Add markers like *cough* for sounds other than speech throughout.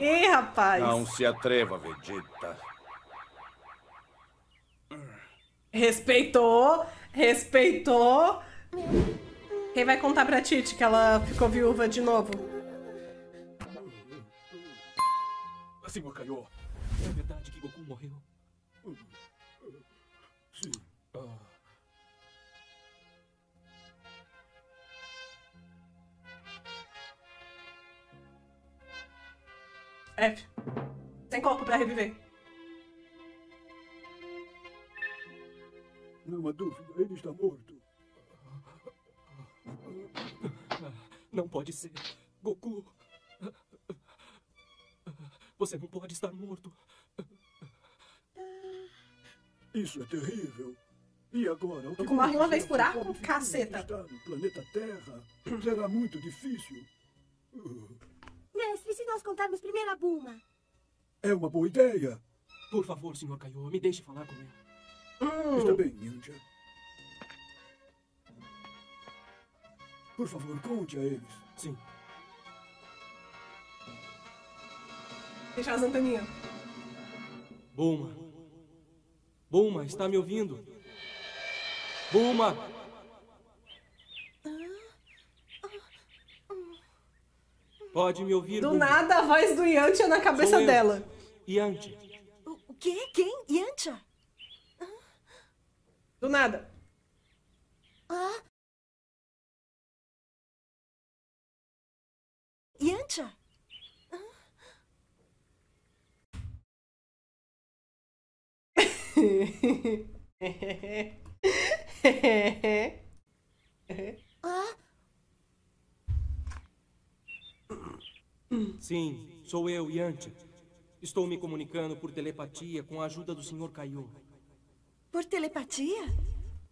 Ih, rapaz. Não se atreva, Vegeta. Respeitou, respeitou. Quem vai contar pra Titi que ela ficou viúva de novo? Senhor Kaiô, é verdade que Goku morreu? F. Sem corpo pra reviver. Não há dúvida, ele está morto. Não pode ser. Goku. Você não pode estar morto. Isso é terrível. E agora? O que Goku morre uma vez por arco? Caceta. Está no planeta Terra. Será muito difícil. Nós contarmos primeiro a Bulma. É uma boa ideia. Por favor, Senhor Kaiô, me deixe falar com ele. Hum. Está bem, Ninja. Por favor, conte a eles. Sim. Deixa as anteninhas. Bulma. Bulma, está me ouvindo? Bulma! Pode me ouvir, Do nada, a voz do Yantia na cabeça eu. dela. Yantia. O quê? Quem? Yancha? Do nada. Ah? Yancha? Ah? *laughs* Sim, sou eu, Yantia. Estou me comunicando por telepatia com a ajuda do Senhor Kaiô. Por telepatia?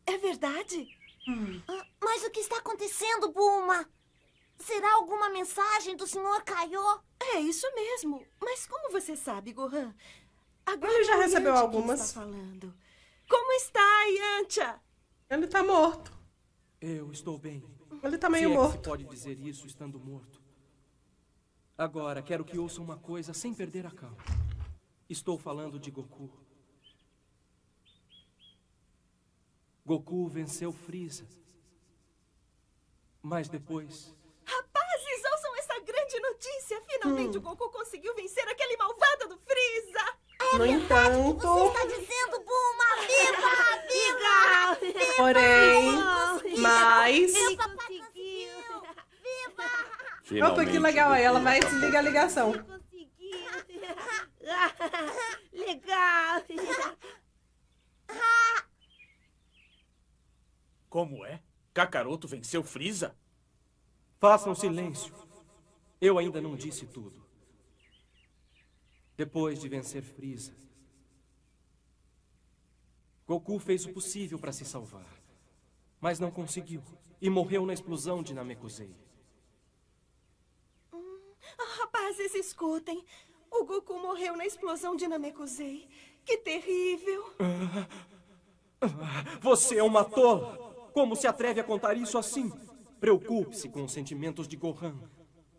É verdade? Ah, Mas o que está acontecendo, Bulma? Será alguma mensagem do Sr. Kaiô? É isso mesmo. Mas como você sabe, Gohan? Agora Ele já é recebeu Yantia algumas. Está falando. Como está, Yancha? Ele tá morto. Eu estou bem. Ele tá meio se é que se morto. pode dizer isso estando morto. Agora, quero que ouça uma coisa sem perder a calma. Estou falando de Goku. Goku venceu Freeza. Mas depois, Rapazes, ouçam essa grande notícia. Finalmente o Goku conseguiu vencer aquele malvado do Freeza. No entanto, Você está dizendo, Bulma? Viva! Viva! *laughs* porém, mas... Ele conseguiu! Viva! Opa, Finalmente, que legal. Aí ela vai desligar a ligação. Conseguiu. *laughs* Legal. Como é? Kakaroto venceu Freeza? façam silêncio. Eu ainda não disse tudo. Depois de vencer Freeza, Goku fez o possível para se salvar. Mas não conseguiu e morreu na explosão de Namekusei. Rapazes, escutem. O Goku morreu na explosão de Namekusei. Que terrível. Você é uma tola! Como se atreve a contar isso assim? Preocupe-se com os sentimentos de Gohan.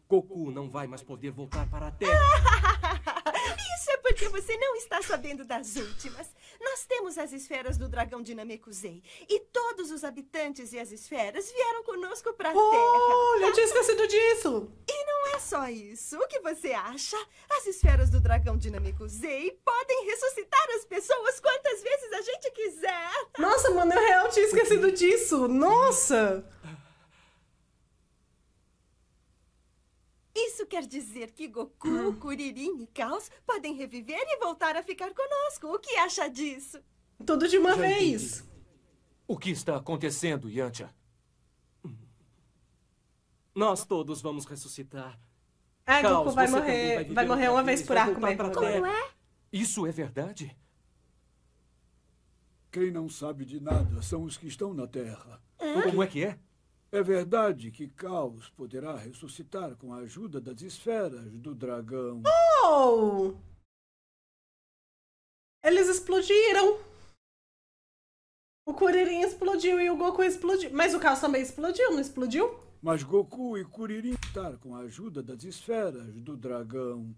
Goku não vai mais poder voltar para a Terra. *laughs* Isso é porque você não está sabendo das últimas. Nós temos as esferas do dragão de Namekusei. E todos os habitantes e as esferas vieram conosco para a Terra. Olha, eu tinha esquecido disso. E só isso. O que você acha? As esferas do dragão de Namekusei podem ressuscitar as pessoas quantas vezes a gente quiser. Nossa, mano, eu real tinha esquecido disso. Nossa. Isso quer dizer que Goku, Kuririn e Caos podem reviver e voltar a ficar conosco. O que acha disso? Tudo de uma Já vez. entendi. O que está acontecendo, Yantia? Nós todos vamos ressuscitar. É, Caos, Goku vai morrer. viver Vai morrer uma vez por vai arco mesmo. Não é? Isso é verdade? Quem não sabe de nada são os que estão na Terra. Como é que é? É verdade que Caos poderá ressuscitar com a ajuda das esferas do dragão. Oh! Eles explodiram. O Kuririn explodiu e o Goku explodiu. Mas o Caos também explodiu, não explodiu? Mas Goku e Kuririn estar com a ajuda das esferas do dragão.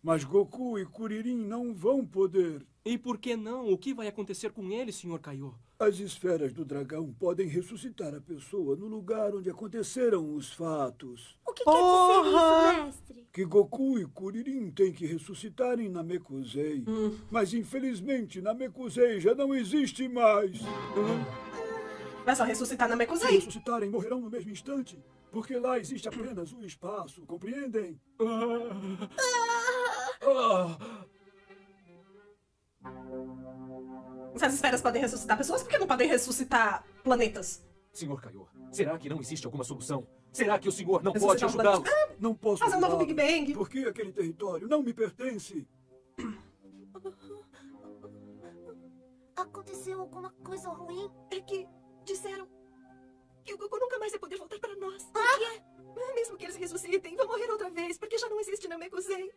Mas Goku e Kuririn não vão poder. E por que não? O que vai acontecer com ele, Sr. Kaiô? As esferas do dragão podem ressuscitar a pessoa no lugar onde aconteceram os fatos. O que Porra! quer dizer isso, mestre? Que Goku e Kuririn têm que ressuscitar em Namekusei. Mas infelizmente Namekusei já não existe mais. Vai só ressuscitar na Se Mekuzei. ressuscitarem, morrerão no mesmo instante. Porque lá existe apenas o espaço, compreendem? Se as esferas podem ressuscitar pessoas, por que não podem ressuscitar planetas? Sr. Kaiô, será que não existe alguma solução? Será que o senhor não pode um ajudá-los? planeta? Não posso Fazer um novo Big Bang. Porque aquele território não me pertence. *coughs* Aconteceu alguma coisa ruim? É que disseram que o Goku nunca mais vai poder voltar para nós. Por quê? Mesmo que eles ressuscitem, vão morrer outra vez, porque já não existe Namekusei.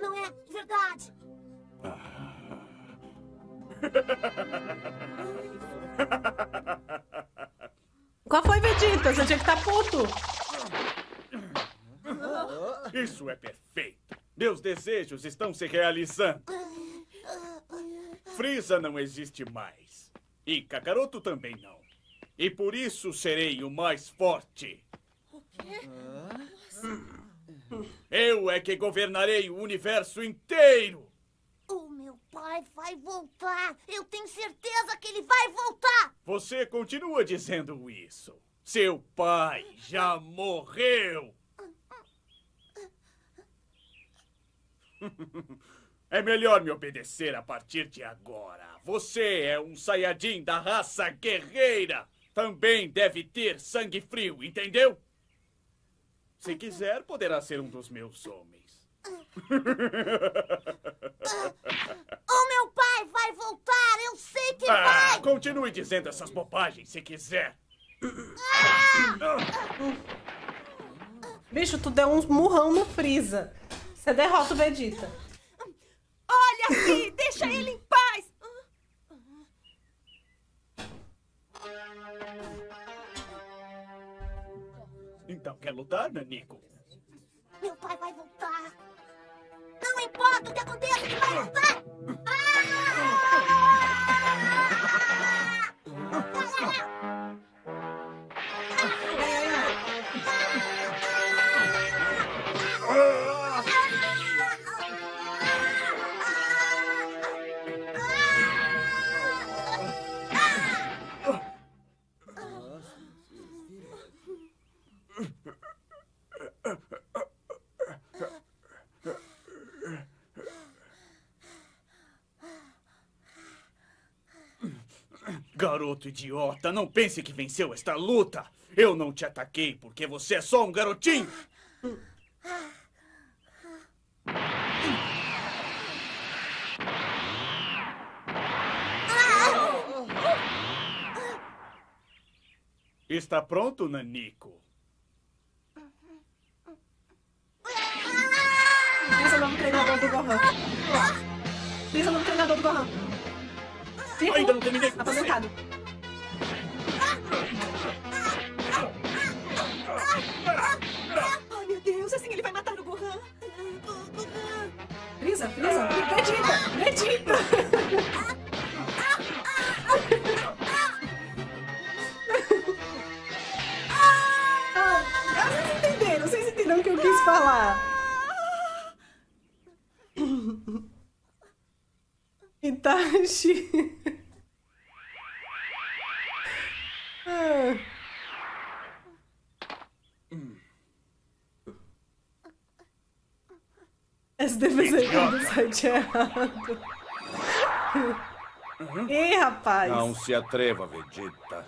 Não é verdade. *laughs* Qual foi, Vegeta? Você tinha que estar puto. Isso é perfeito. Meus desejos estão se realizando. Frieza não existe mais. E Kakaroto também não. E por isso serei o mais forte. Eu é que governarei o universo inteiro. O meu pai vai voltar. Eu tenho certeza que ele vai voltar. Você continua dizendo isso. Seu pai já morreu. *laughs* É melhor me obedecer a partir de agora. Você é um Saiyajin da raça guerreira. Também deve ter sangue frio, entendeu? Se quiser, poderá ser um dos meus homens. *laughs* O meu pai vai voltar. Eu sei que Ah, vai. continue dizendo essas bobagens se quiser. Bicho, tu deu um murrão no Freeza. Você derrota o Vegeta. Aqui, deixa ele em paz. Então, quer lutar, Nanico? Meu pai vai voltar. Não importa o que aconteça, ele vai voltar. Garoto idiota, não pense que venceu esta luta. Eu não te ataquei porque você é só um garotinho. Está pronto, Nanico? Freeza é o novo treinador do Gohan. Freeza é o novo treinador do Gohan. Ainda não terminei. Aposentado. Ai, meu Deus, assim ele vai matar o Gohan. Freeza, Freeza. Vegeta, Vegeta. Ah, vocês entenderam, vocês entenderam o que eu quis falar. Itachi. Ah. Esse desenho do site é errado. Ih, rapaz. Não se atreva, Vegeta.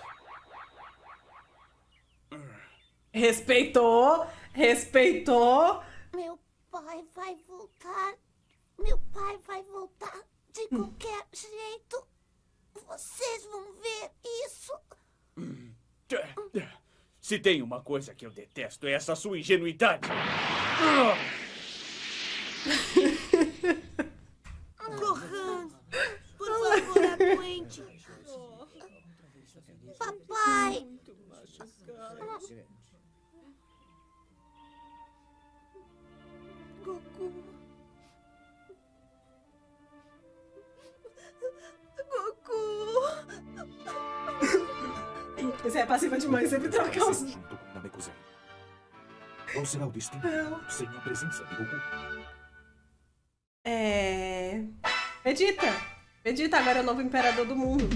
Respeitou, respeitou. Meu pai vai voltar. Meu pai vai voltar de qualquer jeito. Vocês vão ver isso. Se tem uma coisa que eu detesto é essa sua ingenuidade. Gohan, por favor, aguente. Papai. Esse é passiva de mãe, sempre troca Vai os... junto. Qual será o destino sem a presença de Goku? É... Vegeta. Vegeta agora é o novo imperador do mundo.